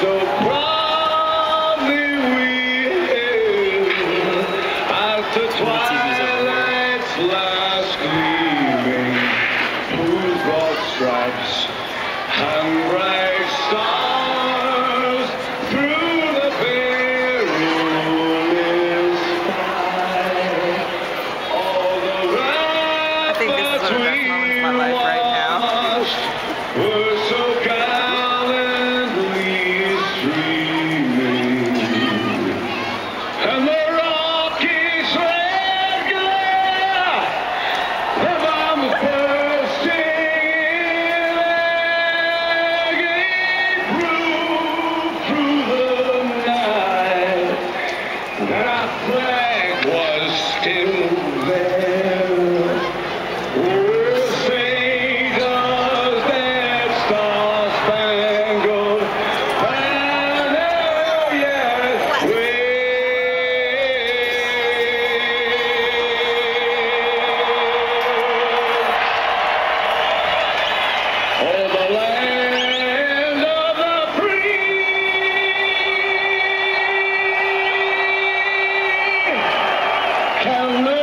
so proudly we twilight's last gleaming stripes and bright stars through the. All the I think this is one of the best moments of my life. halfway. Hello.